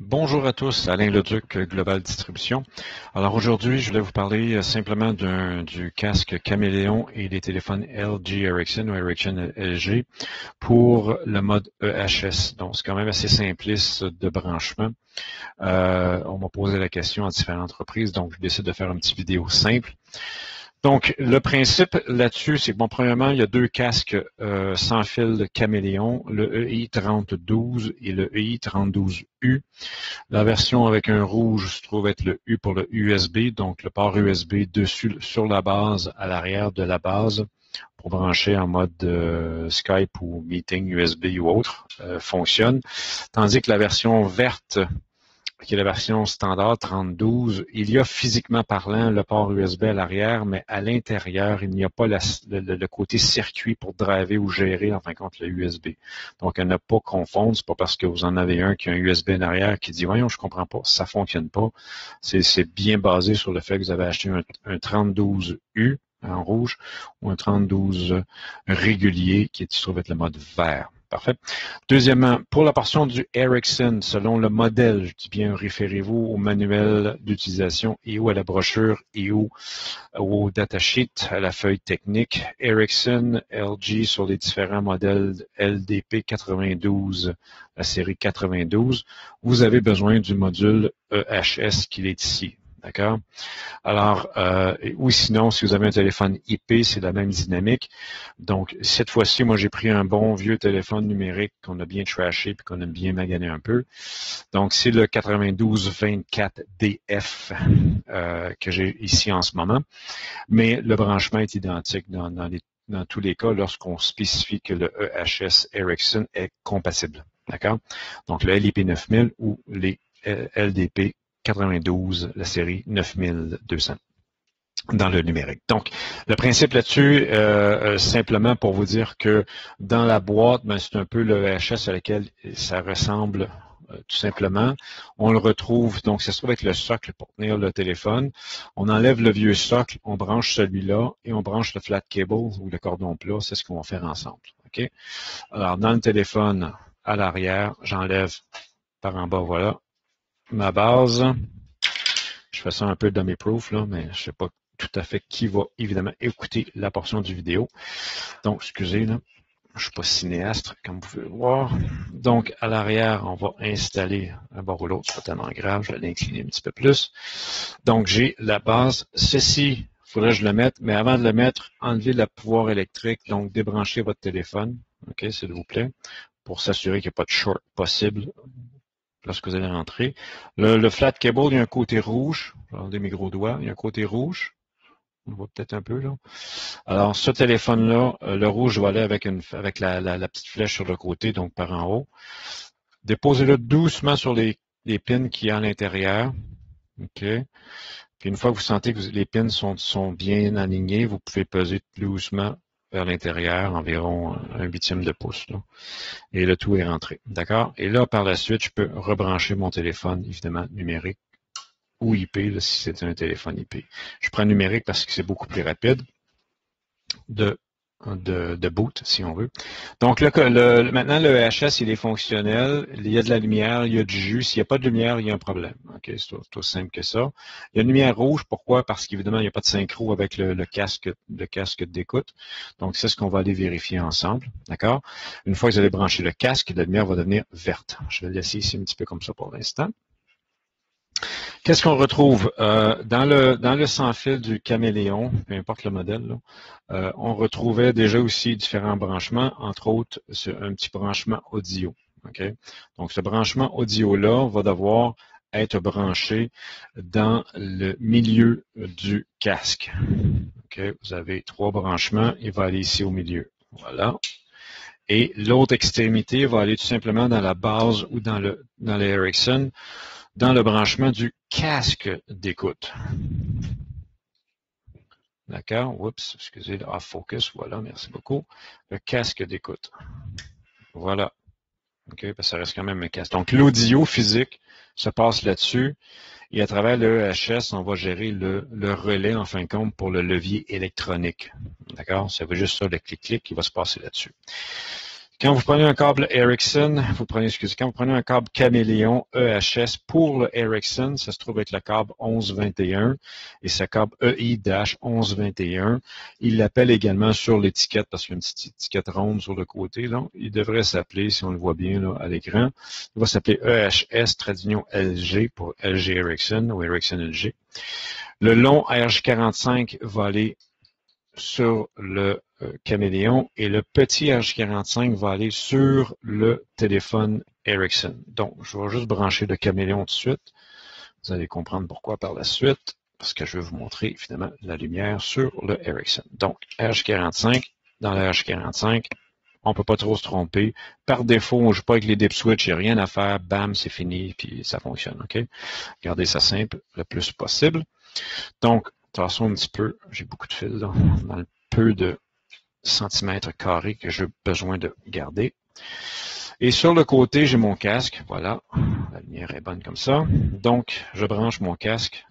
Bonjour à tous, Alain Leduc, Global Distribution. Alors aujourd'hui, je voulais vous parler euh, simplement du casque Caméléon et des téléphones LG Ericsson ou Ericsson LG pour le mode EHS. Donc c'est quand même assez simpliste de branchement. Euh, on m'a posé la question à différentes reprises, donc je décide de faire une petite vidéo simple. Donc, le principe là-dessus, c'est que, bon, premièrement, il y a deux casques euh, sans fil de caméléon, le EI3012 et le EI3012U. La version avec un rouge se trouve être le U pour le USB, donc le port USB dessus sur la base, à l'arrière de la base, pour brancher en mode euh, Skype ou Meeting USB ou autre, euh, fonctionne. Tandis que la version verte qui est la version standard 32, il y a physiquement parlant le port USB à l'arrière, mais à l'intérieur, il n'y a pas le, côté circuit pour driver ou gérer, en fin de compte, le USB. Donc, à ne pas confondre, c'est pas parce que vous en avez un qui a un USB en arrière qui dit, voyons, je comprends pas, ça fonctionne pas. C'est bien basé sur le fait que vous avez acheté un, un 32U en rouge ou un 32 régulier qui se trouve être le mode vert. Parfait. Deuxièmement, pour la portion du Ericsson, selon le modèle, je dis bien, référez-vous au manuel d'utilisation et ou à la brochure et ou au datasheet, à la feuille technique. Ericsson, LG sur les différents modèles LDP 92, la série 92, vous avez besoin du module EHS qui est ici. D'accord? Alors, euh, ou sinon, si vous avez un téléphone IP, c'est la même dynamique. Donc, cette fois-ci, moi, j'ai pris un bon vieux téléphone numérique qu'on a bien trashé puis qu'on a bien magané un peu. Donc, c'est le 9224DF euh, que j'ai ici en ce moment. Mais le branchement est identique dans, tous les cas lorsqu'on spécifie que le EHS Ericsson est compatible. D'accord? Donc, le LIP 9000 ou les LDP 92, la série 9200 dans le numérique. Donc, le principe là-dessus, euh, euh, simplement pour vous dire que dans la boîte, ben, c'est un peu le VHS à laquelle ça ressemble euh, tout simplement. On le retrouve, donc ça se trouve avec le socle pour tenir le téléphone. On enlève le vieux socle, on branche celui-là et on branche le flat cable ou le cordon plat. C'est ce qu'on va faire ensemble. OK? Alors, dans le téléphone, à l'arrière, j'enlève par en bas, voilà, ma base. Je fais ça un peu dummy-proof, là, mais je ne sais pas tout à fait qui va évidemment écouter la portion du vidéo. Donc, excusez, là, je ne suis pas cinéaste, comme vous pouvez le voir. Donc, à l'arrière, on va installer un bord ou l'autre, c'est pas tellement grave, je vais l'incliner un petit peu plus. Donc, j'ai la base. Ceci, il faudrait que je le mette, mais avant de le mettre, enlevez le pouvoir électrique, donc débranchez votre téléphone, OK, s'il vous plaît, pour s'assurer qu'il n'y a pas de short possible lorsque vous allez rentrer. Le, flat cable, il y a un côté rouge. Regardez mes gros doigts. Il y a un côté rouge. On voit peut-être un peu là. Alors, ce téléphone-là, euh, le rouge va aller avec, la, petite flèche sur le côté, donc par en haut. Déposez-le doucement sur les, les pins qui y a à l'intérieur. OK? Puis une fois que vous sentez que les pins sont, sont bien alignés, vous pouvez peser doucement vers l'intérieur, environ un huitième de pouce. Et le tout est rentré. D'accord? Et là, par la suite, je peux rebrancher mon téléphone, évidemment, numérique ou IP, si c'est un téléphone IP. Je prends numérique parce que c'est beaucoup plus rapide de de, boot, si on veut. Donc là, le, maintenant, le HS, il est fonctionnel. Il y a de la lumière, il y a du jus. S'il n'y a pas de lumière, il y a un problème. Ok, C'est aussi simple que ça. Il y a une lumière rouge. Pourquoi? Parce qu'évidemment, il n'y a pas de synchro avec le, casque, le casque d'écoute. Donc, c'est ce qu'on va aller vérifier ensemble. D'accord? Une fois que vous allez brancher le casque, la lumière va devenir verte. Je vais le laisser ici un petit peu comme ça pour l'instant. Qu'est-ce qu'on retrouve? Euh, dans le dans le sans-fil du caméléon, peu importe le modèle, euh, on retrouvait déjà aussi différents branchements, entre autres un petit branchement audio. Donc ce branchement audio-là va devoir être branché dans le milieu du casque. Vous avez trois branchements, il va aller ici au milieu. Voilà. Et l'autre extrémité va aller tout simplement dans la base ou dans le dans l'Ericsson dans le branchement du casque d'écoute. D'accord? Oups, excusez, off focus, voilà, merci beaucoup. Le casque d'écoute. Voilà. OK, parce que ça reste quand même un casque. Donc, l'audio physique se passe là-dessus. Et à travers le EHS, on va gérer le, le, relais, en fin de compte, pour le levier électronique. D'accord? Ça veut juste ça, le clic-clic qui va se passer là-dessus. Quand vous prenez un câble Ericsson, vous prenez, excusez, quand vous prenez un câble Caméléon EHS pour le Ericsson, ça se trouve avec le câble 1121 et ce câble EI-1121. Il l'appelle également sur l'étiquette parce qu'il y a une petite étiquette ronde sur le côté. Donc, il devrait s'appeler, si on le voit bien là, à l'écran, il va s'appeler EHS Tradition LG pour LG Ericsson ou Ericsson LG. Le long RJ45 va aller sur le euh, caméléon et le petit H45 va aller sur le téléphone Ericsson. Donc, je vais juste brancher le caméléon tout de suite. Vous allez comprendre pourquoi par la suite, parce que je vais vous montrer finalement la lumière sur le Ericsson. Donc, H45, dans le H45, on ne peut pas trop se tromper. Par défaut, on ne joue pas avec les dip switch, il n'y rien à faire, bam, c'est fini, puis ça fonctionne. OK? Gardez ça simple le plus possible. Donc, un petit peu, j'ai beaucoup de fils dans le peu de centimètres carrés que j'ai besoin de garder. Et sur le côté, j'ai mon casque. Voilà, la lumière est bonne comme ça. Donc, je branche mon casque.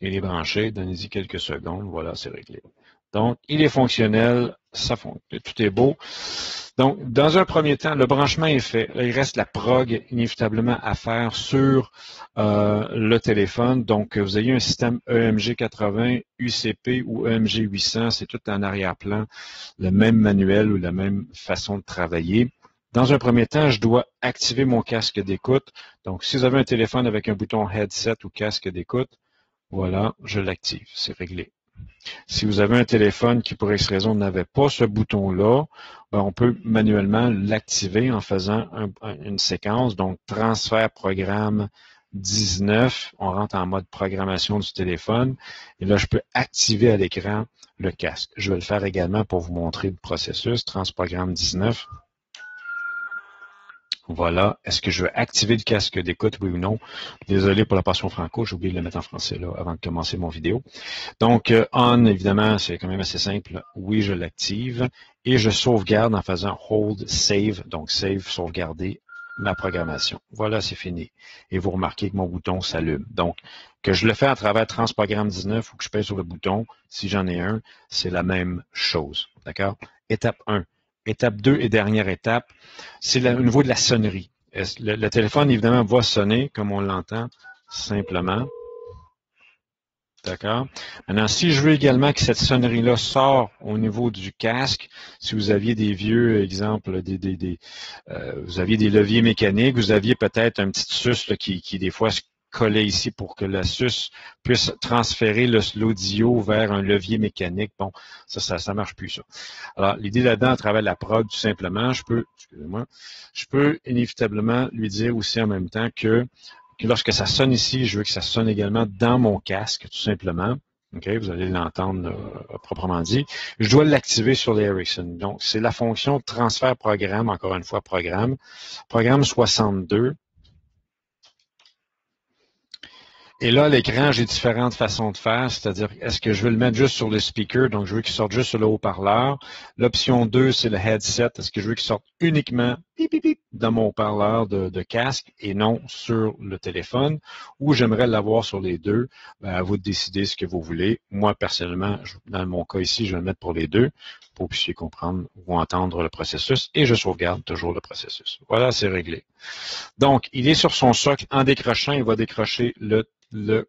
Il est branché. Donnez-y quelques secondes. Voilà, c'est réglé. Donc, il est fonctionnel. Ça fonctionne. Tout est beau. Donc, dans un premier temps, le branchement est fait. il reste la prog inévitablement à faire sur euh, le téléphone. Donc, vous ayez un système EMG 80, UCP ou EMG 800, c'est tout en arrière-plan, le même manuel ou la même façon de travailler. Dans un premier temps, je dois activer mon casque d'écoute. Donc, si vous avez un téléphone avec un bouton headset ou casque d'écoute, voilà, je l'active. C'est réglé. Si vous avez un téléphone qui, pour X raison, n'avait pas ce bouton-là, ben, on peut manuellement l'activer en faisant une séquence, donc transfert programme 19, on rentre en mode programmation du téléphone, et là, je peux activer à l'écran le casque. Je vais le faire également pour vous montrer le processus, transprogramme 19. Voilà. Est-ce que je veux activer le casque d'écoute, oui ou non? Désolé pour la passion franco, j'ai oublié de le mettre en français avant de commencer mon vidéo. Donc, euh, on, évidemment, c'est quand même assez simple. Oui, je l'active et je sauvegarde en faisant hold save. Donc, save, sauvegarder ma programmation. Voilà, c'est fini. Et vous remarquez que mon bouton s'allume. Donc, que je le fais à travers Transprogramme 19 ou que je pèse sur le bouton, si j'en ai un, c'est la même chose. D'accord? Étape 1 Étape 2 et dernière étape, c'est au niveau de la sonnerie. Le, téléphone, évidemment, va sonner comme on l'entend simplement. D'accord? Maintenant, si je veux également que cette sonnerie-là sort au niveau du casque, si vous aviez des vieux exemples, euh, vous aviez des leviers mécaniques, vous aviez peut-être un petit sus qui, qui, des fois, coller ici pour que la SUS puisse transférer l'audio vers un levier mécanique. Bon, ça, ça, marche plus, ça. Alors, l'idée là-dedans, à travers la prod, tout simplement, je peux, excusez-moi, je peux inévitablement lui dire aussi en même temps que, que lorsque ça sonne ici, je veux que ça sonne également dans mon casque, tout simplement. OK, vous allez l'entendre euh, proprement dit. Je dois l'activer sur les Ericsson. Donc, c'est la fonction transfert programme, encore une fois, programme. Programme 62. Et là, l'écran, j'ai différentes façons de faire, c'est-à-dire, est-ce que je veux le mettre juste sur le speaker, donc je veux qu'il sorte juste sur le haut-parleur. L'option 2, c'est le headset, est-ce que je veux qu'il sorte uniquement dans mon haut-parleur de, casque et non sur le téléphone, ou j'aimerais l'avoir sur les deux. Ben, à vous de décider ce que vous voulez. Moi, personnellement, dans mon cas ici, je vais le mettre pour les deux, pour que vous puissiez comprendre ou entendre le processus, et je sauvegarde toujours le processus. Voilà, c'est réglé. Donc, il est sur son socle. En décrochant, il va décrocher le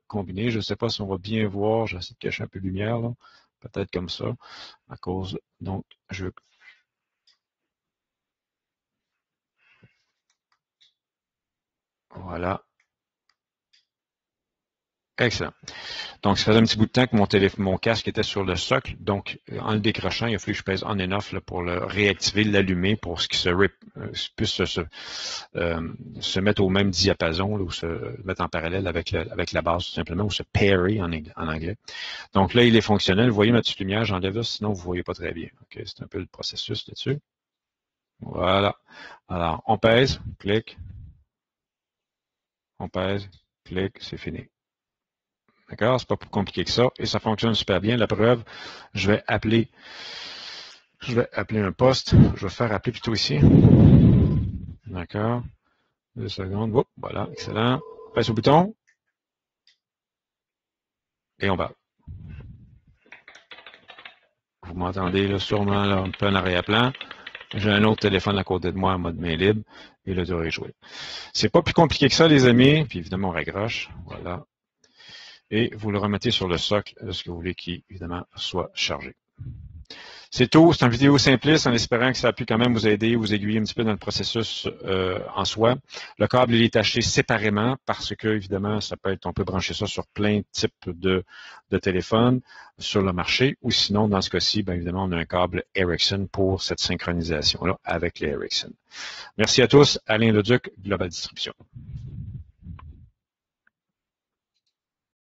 combiner. Je ne sais pas si on va bien voir. J'essaie de cacher un peu de lumière, là. Peut-être comme ça. À cause. Donc, je Voilà. Excellent. Donc, ça faisait un petit bout de temps que mon, casque était sur le socle. Donc, en le décrochant, il a fallu que je pèse on and off pour le réactiver, l'allumer pour ce qui se euh, puisse se, euh, se, mettre au même diapason ou se mettre en parallèle avec, la base tout simplement ou se pairer en, anglais. Donc là, il est fonctionnel. Vous voyez ma petite lumière, j'enlève là, sinon vous ne voyez pas très bien. C'est un peu le processus là-dessus. Voilà. Alors, on pèse, clic. On pèse, clic, c'est fini. D'accord? C'est pas plus compliqué que ça. Et ça fonctionne super bien. La preuve, je vais appeler, je vais appeler un poste. Je vais faire appeler plutôt ici. D'accord? Deux secondes. voilà, excellent. Passe au bouton. Et on va. Vous m'entendez là, sûrement là, en arrière-plan. J'ai un autre téléphone à côté de moi en mode main libre et le tour est joué. C'est pas plus compliqué que ça, les amis. Puis évidemment, on raccroche. Voilà. Et vous le remettez sur le socle de ce que vous voulez qui, évidemment, soit chargé. C'est tout. C'est une vidéo simpliste en espérant que ça a pu quand même vous aider, vous aiguiller un petit peu dans le processus euh, en soi. Le câble, il est acheté séparément parce que, évidemment, ça peut être, on peut brancher ça sur plein de types de, de téléphones sur le marché ou sinon, dans ce cas-ci, bien évidemment, on a un câble Ericsson pour cette synchronisation-là avec les Ericsson. Merci à tous. Alain Leduc, Global Distribution.